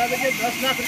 पंद्रह बजे दस लाख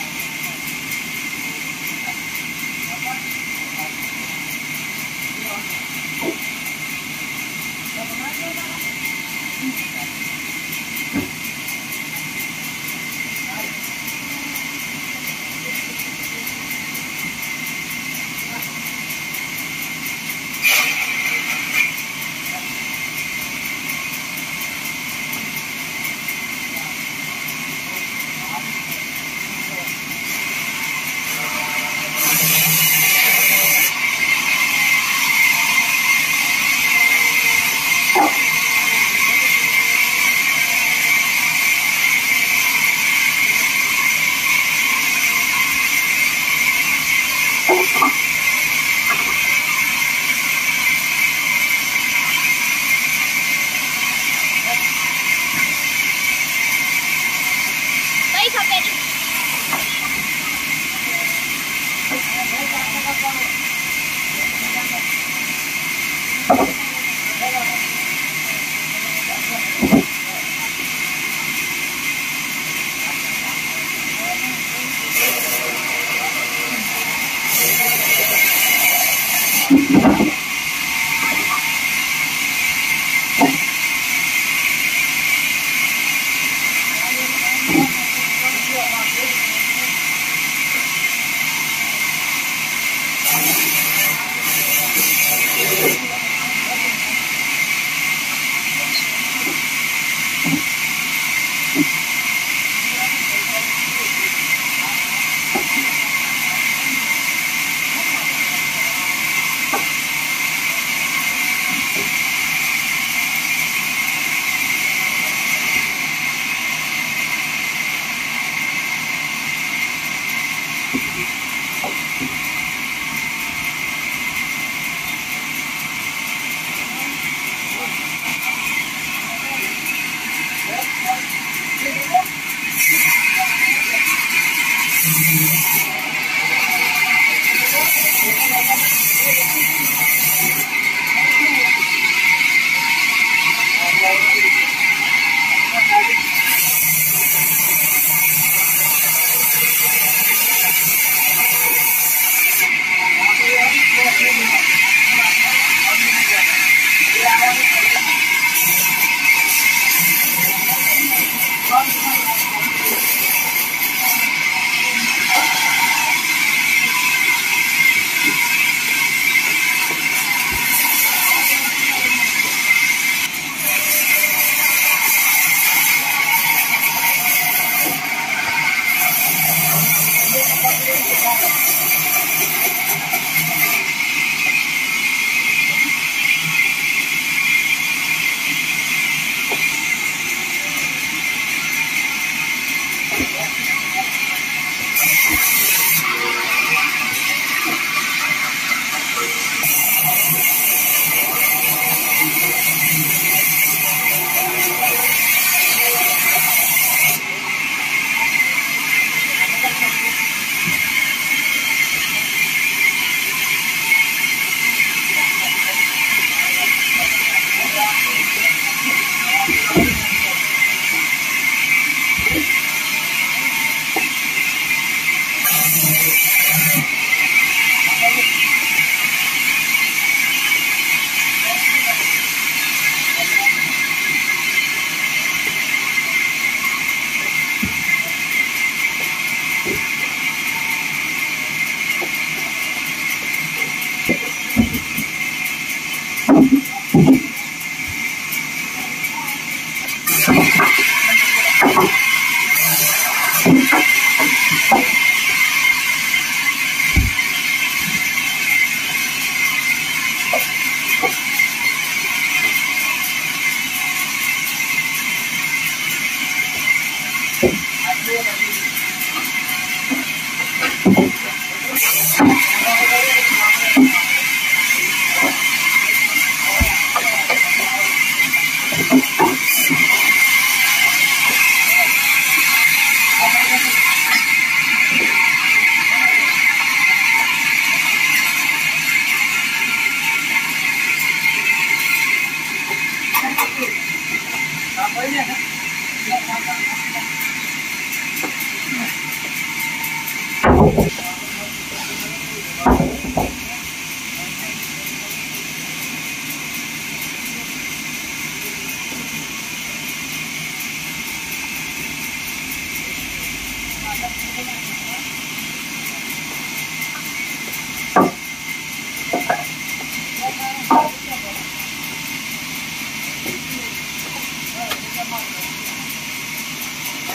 Yeah.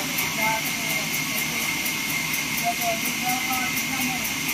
大家，这是我们的一个，做，就是说，呃，